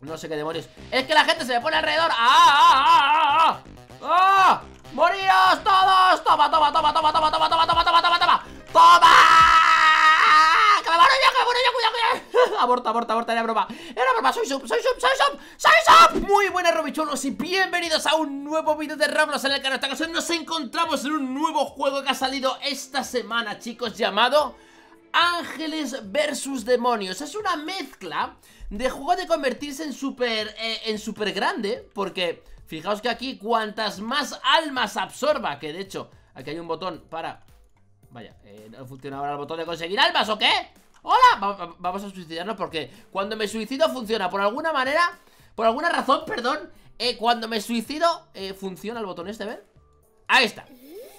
No sé qué demonios Es que la gente se me pone alrededor ¡Ah, ah, ah, ah! ¡Ah! ¡Moríos todos! ¡Toma, toma, toma, toma, toma, toma, toma, toma, toma, toma, toma! ¡Toma! ¡Que me muero yo, que me muero yo! ¡Cuidado, aborta, aborta, aborta, era broma Era broma, soy sub, soy sub, soy sub, soy sub Muy buenas Robichuelos y bienvenidos a un nuevo vídeo de Roblox en el canal Esta ocasión nos encontramos en un nuevo juego que ha salido esta semana, chicos Llamado Ángeles versus Demonios Es una mezcla de juego de convertirse en super, eh, en super grande Porque fijaos que aquí cuantas más almas absorba Que de hecho, aquí hay un botón para... Vaya, eh, no funciona ahora el botón de conseguir almas ¿o qué? ¡Hola! vamos a suicidarnos porque cuando me suicido funciona Por alguna manera, por alguna razón, perdón eh, Cuando me suicido, eh, funciona el botón este, ¿ven? Ahí está,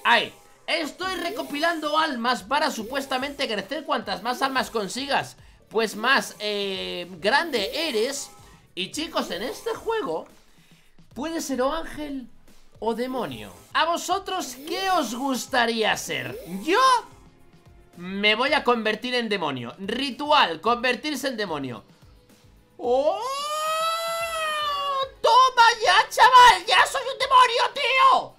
ahí Estoy recopilando almas para supuestamente crecer cuantas más almas consigas pues más eh, grande eres. Y chicos, en este juego puede ser o ángel o demonio. ¿A vosotros qué os gustaría ser? Yo me voy a convertir en demonio. Ritual, convertirse en demonio. ¡Oh! ¡Toma ya, chaval! ¡Ya soy un demonio, tío!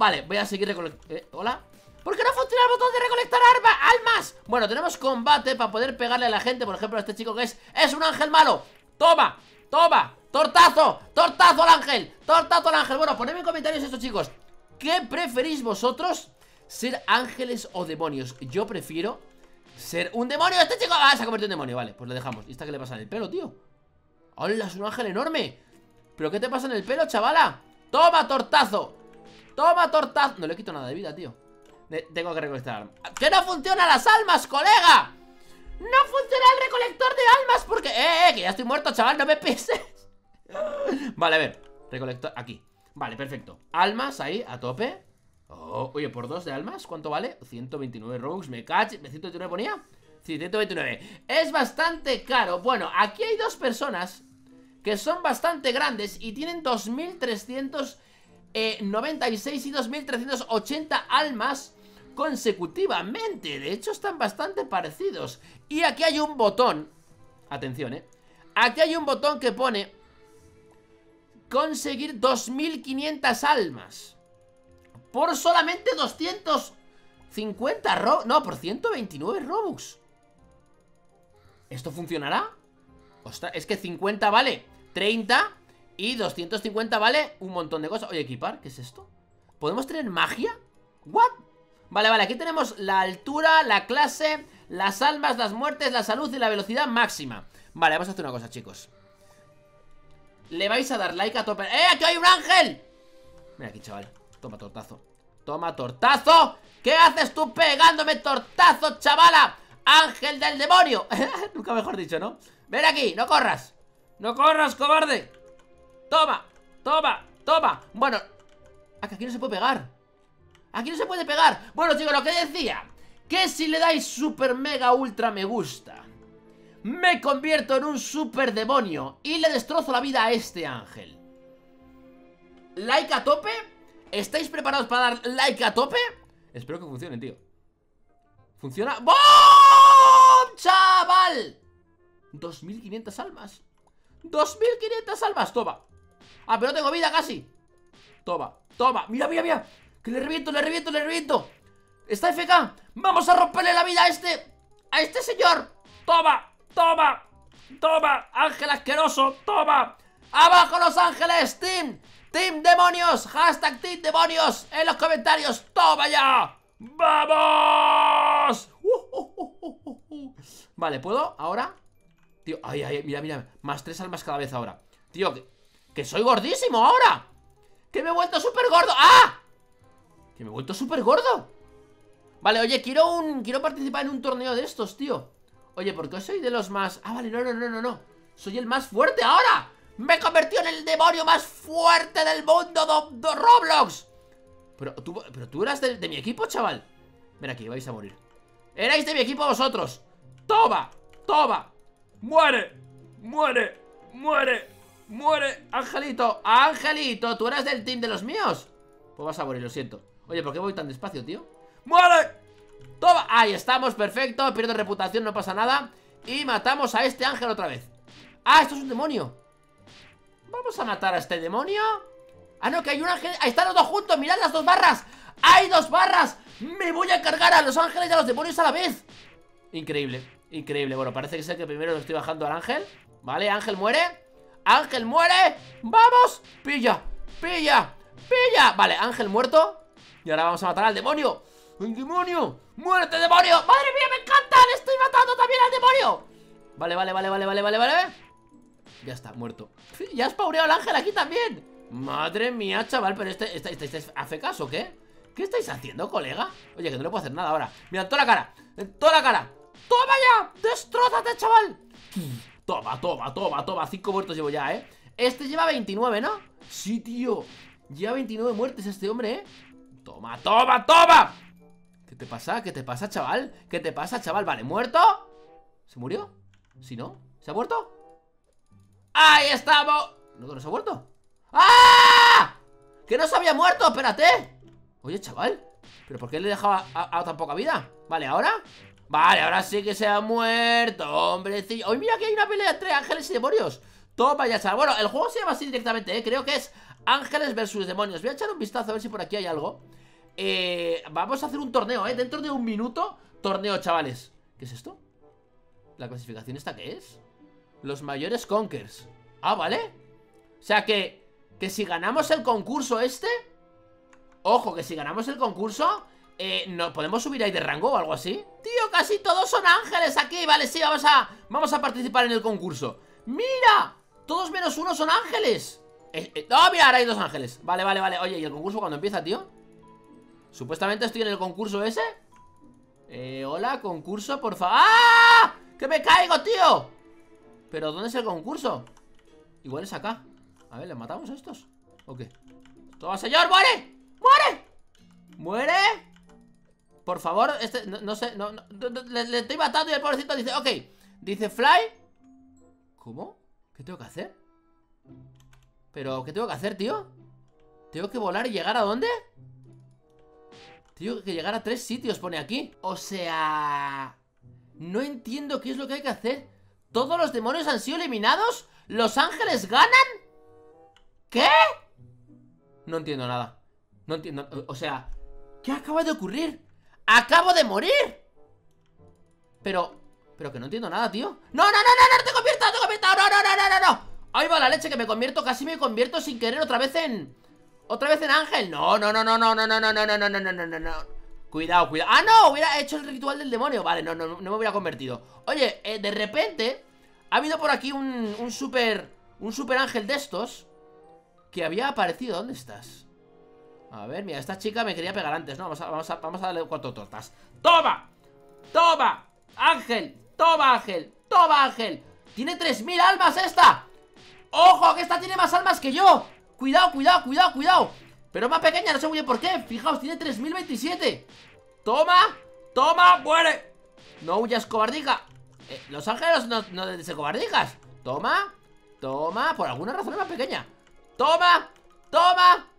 Vale, voy a seguir eh, ¿Hola? ¿Por qué no funciona el botón de recolectar almas? Bueno, tenemos combate para poder pegarle a la gente Por ejemplo, a este chico que es Es un ángel malo Toma, toma Tortazo, tortazo al ángel Tortazo al ángel Bueno, ponedme en comentarios esto, chicos ¿Qué preferís vosotros? ¿Ser ángeles o demonios? Yo prefiero ser un demonio Este chico ah, se ha convertido en demonio Vale, pues lo dejamos ¿Y esta qué le pasa en el pelo, tío? ¡Hola! Es un ángel enorme ¿Pero qué te pasa en el pelo, chavala? ¡Toma, tortazo! ¡Toma, tortazo! No le quito nada de vida, tío tengo que recolectar ¡Que no funciona las almas, colega! ¡No funciona el recolector de almas! Porque... ¡Eh, eh! Que ya estoy muerto, chaval, no me pises Vale, a ver Recolector, aquí Vale, perfecto Almas ahí, a tope oh, Oye, por dos de almas, ¿cuánto vale? 129 robux, me caché ¿129 ponía? Sí, 129 Es bastante caro Bueno, aquí hay dos personas Que son bastante grandes Y tienen 2396 y 2380 almas consecutivamente. De hecho están bastante parecidos. Y aquí hay un botón Atención, eh Aquí hay un botón que pone Conseguir 2500 almas Por solamente 250 ro No, por 129 robux. ¿Esto funcionará? Ostras, es que 50 vale 30 y 250 vale un montón de cosas Oye, equipar, ¿qué es esto? ¿Podemos tener magia? ¿What? Vale, vale, aquí tenemos la altura, la clase, las almas, las muertes, la salud y la velocidad máxima Vale, vamos a hacer una cosa, chicos Le vais a dar like a tope ¡Eh, aquí hay un ángel! Mira aquí, chaval Toma tortazo Toma tortazo ¿Qué haces tú pegándome tortazo, chavala? ¡Ángel del demonio! Nunca mejor dicho, ¿no? Ven aquí, no corras No corras, cobarde Toma, toma, toma Bueno, aquí no se puede pegar Aquí no se puede pegar Bueno chicos, lo que decía Que si le dais super mega ultra me gusta Me convierto en un super demonio Y le destrozo la vida a este ángel Like a tope ¿Estáis preparados para dar like a tope? Espero que funcione, tío ¿Funciona? ¡Bom! ¡Chaval! 2500 almas 2500 almas, toma Ah, pero no tengo vida casi. Toma, toma, mira, mira, mira. Que le reviento, le reviento, le reviento. Está FK Vamos a romperle la vida a este A este señor. Toma, toma Toma, ángel asqueroso Toma. Abajo los ángeles, team Team demonios, hashtag team demonios. En los comentarios, toma ya. ¡Vamos! vale, ¿puedo? ¿Ahora? Tío, ay, ay, mira, mira. Más tres almas cada vez ahora. Tío, que soy gordísimo ahora Que me he vuelto súper gordo ¡Ah! Que me he vuelto súper gordo Vale, oye, quiero un... Quiero participar en un torneo de estos, tío. Oye, ¿por qué soy de los más...? Ah, vale, no, no, no, no, no. Soy el más fuerte ahora. Me he convertido en el demonio más fuerte del mundo de, Roblox. Pero tú, pero tú eras de, de, mi equipo, chaval. Ven aquí, vais a morir. Erais de mi equipo vosotros. Toma, toma. Muere, muere, muere Muere, Angelito Angelito, tú eras del team de los míos Pues vas a morir, lo siento Oye, ¿por qué voy tan despacio, tío? ¡Muere! ¡Toma! Ahí estamos, perfecto Pierdo reputación, no pasa nada Y matamos a este ángel otra vez Ah, esto es un demonio Vamos a matar a este demonio Ah, no, que hay un ángel Ahí están los dos juntos, mirad las dos barras ¡Hay dos barras! Me voy a cargar a los ángeles y a los demonios a la vez Increíble, increíble Bueno, parece que es el que primero lo estoy bajando al ángel Vale, ángel muere Ángel muere ¡Vamos! Pilla, pilla, pilla Vale, ángel muerto Y ahora vamos a matar al demonio ¡El demonio! ¡Muerte, demonio! ¡Madre mía, me encanta! ¡Le estoy matando también al demonio! Vale, vale, vale, vale, vale, vale, vale Ya está, muerto Ya has paureado al ángel aquí también Madre mía, chaval, pero este, este, este, este hace caso, ¿qué? ¿Qué estáis haciendo, colega? Oye, que no le puedo hacer nada ahora Mira, en toda la cara, en toda la cara ¡Toma ya! ¡Destrózate, chaval! Toma, toma, toma, toma Cinco muertos llevo ya, ¿eh? Este lleva 29, ¿no? Sí, tío Lleva 29 muertes este hombre, ¿eh? Toma, toma, toma ¿Qué te pasa? ¿Qué te pasa, chaval? ¿Qué te pasa, chaval? Vale, ¿muerto? ¿Se murió? ¿Si no? ¿Se ha muerto? ¡Ahí estamos! ¿No, no se ha muerto? ¡Ah! ¡Que no se había muerto! ¡Espérate! Oye, chaval ¿Pero por qué le dejaba a, tan poca vida? Vale, ¿ahora? Vale, ahora sí que se ha muerto, hombrecillo Hoy mira que hay una pelea entre ángeles y demonios Toma ya, chaval Bueno, el juego se llama así directamente, ¿eh? Creo que es ángeles versus demonios Voy a echar un vistazo a ver si por aquí hay algo eh, vamos a hacer un torneo, ¿eh? Dentro de un minuto, torneo, chavales ¿Qué es esto? ¿La clasificación esta qué es? Los mayores conkers Ah, ¿vale? O sea que, que si ganamos el concurso este Ojo, que si ganamos el concurso eh, ¿no, ¿Podemos subir ahí de rango o algo así? Tío, casi todos son ángeles aquí Vale, sí, vamos a, vamos a participar en el concurso ¡Mira! Todos menos uno son ángeles eh, eh, No, mira, ahora hay dos ángeles Vale, vale, vale Oye, ¿y el concurso cuando empieza, tío? Supuestamente estoy en el concurso ese Eh, hola, concurso, por favor ¡Ah! ¡Que me caigo, tío! ¿Pero dónde es el concurso? Igual es acá A ver, ¿les matamos a estos? ¿O qué? ¡Toma, señor! ¡Muere! ¡Muere! ¿Muere? Por favor, este, no, sé, no, le, estoy matando y el pobrecito dice, ok Dice fly ¿Cómo? ¿Qué tengo que hacer? ¿Pero qué tengo que hacer, tío? ¿Tengo que volar y llegar a dónde? Tengo que llegar a tres sitios, pone aquí O sea... No entiendo qué es lo que hay que hacer ¿Todos los demonios han sido eliminados? ¿Los ángeles ganan? ¿Qué? No entiendo nada No entiendo... O sea... ¿Qué acaba de ocurrir? ¡Acabo de morir! Pero... Pero que no entiendo nada, tío ¡No, no, no, no! ¡No te convierto! ¡No te convierto! ¡No, no, no, no, no! no! Ahí va la leche que me convierto Casi me convierto sin querer otra vez en... ¿Otra vez en ángel? No, no, no, no, no, no, no, no, no, no, no, no, no, no, no Cuidado, cuidado ¡Ah, no! Hubiera hecho el ritual del demonio Vale, no, no, no me hubiera convertido Oye, de repente Ha habido por aquí un, un super Un super ángel de estos Que había aparecido ¿Dónde estás? A ver, mira, esta chica me quería pegar antes, ¿no? Vamos a, vamos a, vamos a darle cuatro tortas ¡Toma! ¡Toma! ¡Ángel! ¡Toma, Ángel! ¡Toma, Ángel! ¡Tiene 3.000 almas esta! ¡Ojo, que esta tiene más almas que yo! Cuidado, cuidado, cuidado, cuidado Pero más pequeña, no sé muy bien por qué Fijaos, tiene 3027 Toma, toma, muere No huyas, cobardica eh, Los ángeles no, no ser cobardicas Toma, toma Por alguna razón es más pequeña Toma, toma.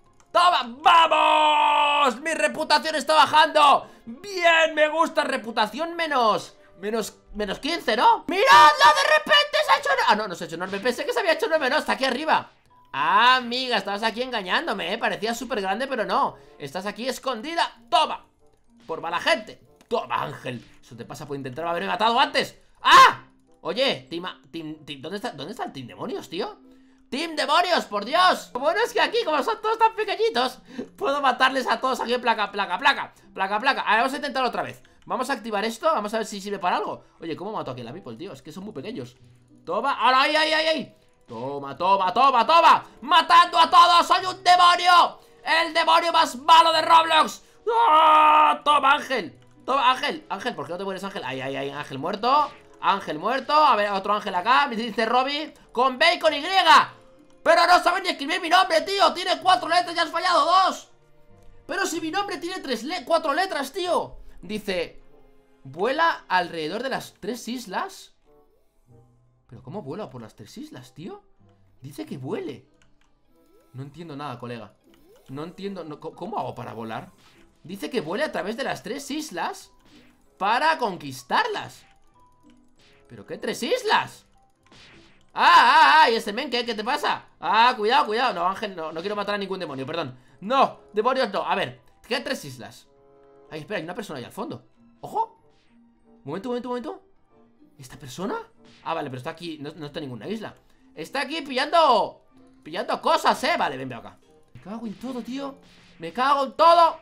Mi reputación está bajando Bien, me gusta Reputación menos... Menos, menos 15, ¿no? ¡Miradla! ¡De repente se ha hecho... Ah, no, no se ha hecho enorme Pensé que se había hecho enorme, no, está aquí arriba Ah, amiga, estabas aquí engañándome, ¿eh? Parecía súper grande, pero no Estás aquí escondida, toma Por mala gente Toma, Ángel Eso te pasa por intentar haberme matado antes ¡Ah! Oye, team, ¿dónde, está, ¿dónde está el Team Demonios, tío? ¡Team Demonios, por Dios! Bueno, es que aquí, como son todos tan pequeñitos Puedo matarles a todos aquí en placa, placa, placa Placa, placa A ver, vamos a intentarlo otra vez Vamos a activar esto, vamos a ver si sirve para algo Oye, ¿cómo mato aquí a la people, tío? Es que son muy pequeños Toma, ahora, ahí, ahí, ahí, Toma, toma, toma, toma ¡Matando a todos! ¡Soy un demonio! ¡El demonio más malo de Roblox! ¡Ah! ¡Toma, Ángel! Toma, Ángel Ángel, ¿por qué no te mueres, Ángel? Ahí, ahí, ahí, Ángel muerto Ángel muerto A ver, otro Ángel acá Me dice Robby Con B con Y Pero no saben ni escribir mi nombre, tío Tiene cuatro letras y has fallado dos Pero si mi nombre tiene tres cuatro letras, tío Dice Vuela alrededor de las tres islas ¿Pero cómo vuela por las tres islas, tío? Dice que vuele No entiendo nada, colega No entiendo... ¿Cómo hago para volar? Dice que vuele a través de las tres islas Para conquistarlas ¿Pero qué tres islas? ¡Ah, ah, ah! ¿Y este men qué? ¿Qué te pasa? Ah, cuidado, cuidado No, Ángel, no, no quiero matar a ningún demonio, perdón No, demonios no, a ver Quedan tres islas Ay, espera, hay una persona ahí al fondo ¡Ojo! Momento, momento, momento ¿Esta persona? Ah, vale, pero está aquí, no, está en ninguna isla Está aquí pillando Pillando cosas, eh Vale, ven, ven acá Me cago en todo, tío Me cago en todo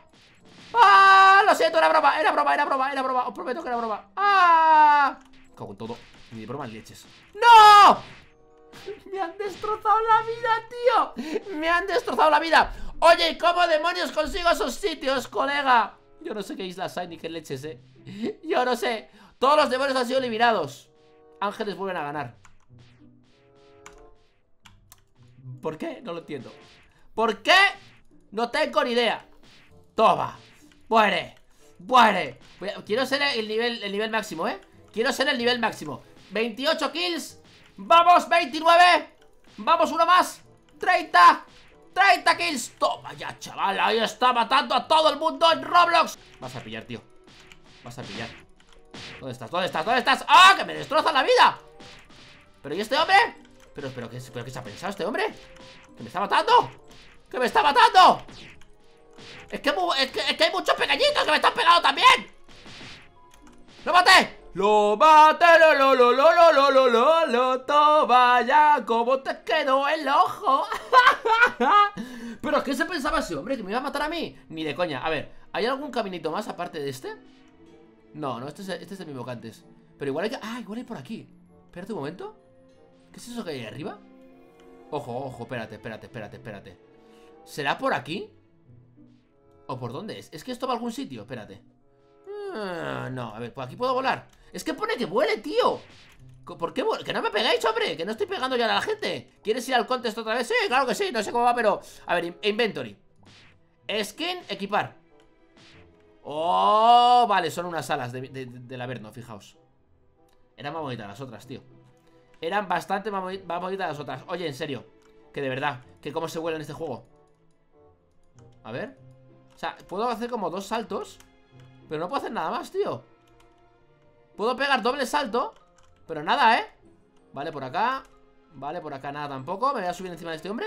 ¡Ah! Lo siento, era broma, era broma, era broma, era broma Os prometo que era broma ¡Ah! Me cago en todo Ni de broma leches. ¡No! Me han destrozado la vida, tío Me han destrozado la vida Oye, ¿cómo demonios consigo esos sitios, colega? Yo no sé qué islas hay ni qué leches, eh Yo no sé. Todos los demonios han sido eliminados Ángeles vuelven a ganar. ¿Por qué? No lo entiendo. ¿Por qué? No tengo ni idea. Toma. Muere. Muere. Quiero ser el nivel, el nivel máximo, ¿eh? Quiero ser el nivel máximo 28 kills ¡Vamos! ¡29! ¡Vamos uno más! ¡30! ¡30 kills! ¡Toma ya, chaval! Ahí está matando a todo el mundo en Roblox Vas a pillar, tío Vas a pillar ¿Dónde estás? ¿Dónde estás? ¿Dónde estás? ¡Ah! ¡Que me destroza la vida! ¿Pero y este hombre? ¿Pero, pero, ¿qué, pero qué se ha pensado este hombre? ¿Que me está matando? ¡Que me está matando! Es que, es que, hay muchos pequeñitos que me están pegando también ¡Lo maté! Lo mate, lo, toma ya, ¿cómo te quedó el ojo? Pero ¿qué se pensaba ese hombre? ¿Que me iba a matar a mí? Ni de coña, a ver, ¿hay algún caminito más aparte de este? No, no, este es, este es el mismo que antes Pero igual hay que... Ah, igual hay por aquí Espérate un momento ¿Qué es eso que hay arriba? Ojo, ojo, espérate, espérate, espérate, espérate ¿Será por aquí? ¿O por dónde es? ¿Es que esto va a algún sitio? Espérate ah, No, a ver, por aquí puedo volar es que pone que vuele, tío ¿Por qué? Que no me pegáis, hombre Que no estoy pegando ya a la gente. ¿Quieres ir al contest otra vez? Sí, claro que sí No sé cómo va, pero... A ver, inventory. Skin, equipar. Oh, vale, son unas alas de, de, del Averno, fijaos. Eran más bonitas las otras, tío. Eran bastante más, bonitas las otras. Oye, en serio Que de verdad, que cómo se vuela en este juego. A ver. O sea, puedo hacer como dos saltos Pero no puedo hacer nada más, tío. Puedo pegar doble salto Pero nada, ¿eh? Vale, por acá. Vale, por acá nada tampoco. Me voy a subir encima de este hombre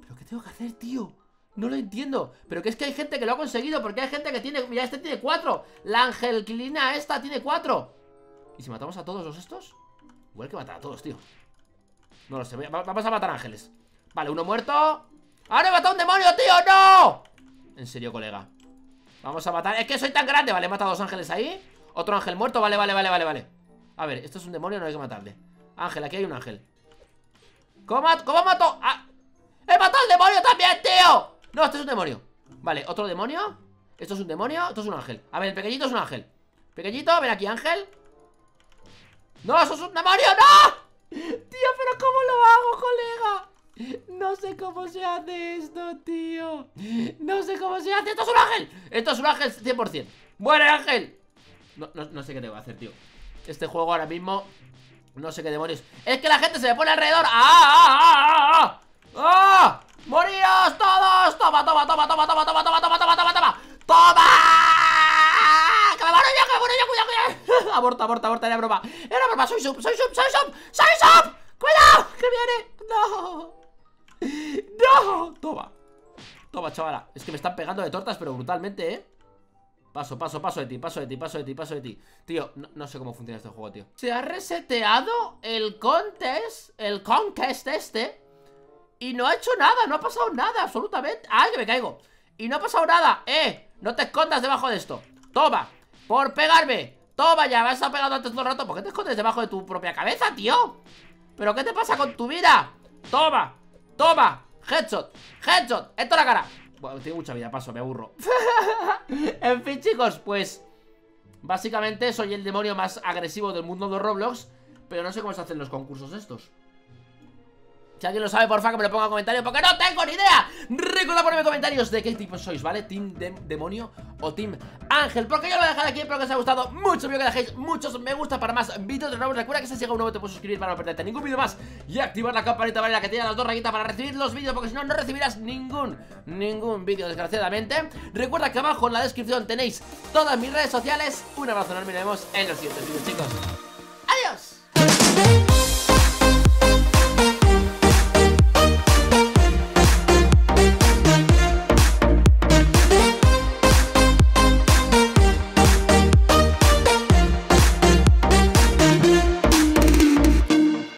¿Pero qué tengo que hacer, tío? No lo entiendo. Pero que es que hay gente que lo ha conseguido Porque hay gente que tiene... Mira, este tiene cuatro. La angelquilina esta tiene cuatro. ¿Y si matamos a todos los estos? Igual que matar a todos, tío. No lo sé Vamos a matar ángeles. Vale, uno muerto. ¡Ahora he matado a un demonio, tío! ¡No! En serio, colega. Vamos a matar. Es que soy tan grande. Vale, he matado a dos ángeles ahí. Otro ángel muerto, vale, vale, vale, vale, vale A ver, esto es un demonio, no hay que matarle Ángel, aquí hay un ángel ¿Cómo, mato? ¿Cómo mato? ¡He matado al demonio también, tío! No, este es un demonio Vale, otro demonio Esto es un demonio, esto es un ángel A ver, el pequeñito es un ángel Pequeñito, ven aquí, ángel ¡No, eso es un demonio! ¡No! Tío, pero ¿cómo lo hago, colega? No sé cómo se hace esto, tío No sé cómo se hace ¡Esto es un ángel! Esto es un ángel 100% ¡Muere, ángel! No, sé qué tengo que hacer, tío Este juego ahora mismo No sé qué demonios Es que la gente se me pone alrededor ¡Ah, ah, ah, ah! ¡Ah! ¡Moríos todos! ¡Toma, toma, toma, toma, toma, toma, toma, toma, toma, toma, toma! ¡Toma! ¡Que me muero yo, que me muero yo! ¡Cuidado, cuidado! aborta, aborta, aborta, era broma Era broma, soy sub, soy sub, soy sub Soy sub ¡Cuidado! ¡Que viene! ¡No! ¡No! Toma Toma, chavala Es que me están pegando de tortas, pero brutalmente, ¿eh? Paso, paso, paso de ti, paso de ti, paso de ti, paso de ti Tío, no, sé cómo funciona este juego, tío Se ha reseteado el contest El conquest este Y no ha hecho nada, no ha pasado nada Absolutamente, ¡ay, que me caigo! Y no ha pasado nada, ¡eh! No te escondas debajo de esto Toma, por pegarme Toma ya, me has pegado antes todo el rato ¿Por qué te escondes debajo de tu propia cabeza, tío? ¿Pero qué te pasa con tu vida? Toma, toma Headshot, headshot, esto la cara bueno, tengo mucha vida, paso, me aburro. En fin, chicos, pues Básicamente soy el demonio más agresivo del mundo de Roblox Pero no sé cómo se hacen los concursos estos si alguien lo sabe, porfa, que me lo ponga en comentarios Porque no tengo ni idea Recuerda ponerme comentarios de qué tipo sois, ¿vale? Team Demonio o Team Ángel Porque yo lo voy a dejar aquí, espero que os haya gustado mucho Espero que dejéis muchos me gusta para más vídeos de nuevo Recuerda que si llega un nuevo te puedes suscribir para no perderte ningún vídeo más Y activar la campanita, ¿vale? La que tiene las dos rayitas para recibir los vídeos Porque si no, no recibirás ningún, ningún vídeo, desgraciadamente Recuerda que abajo en la descripción tenéis todas mis redes sociales Un abrazo enorme y nos vemos en los siguientes vídeos, chicos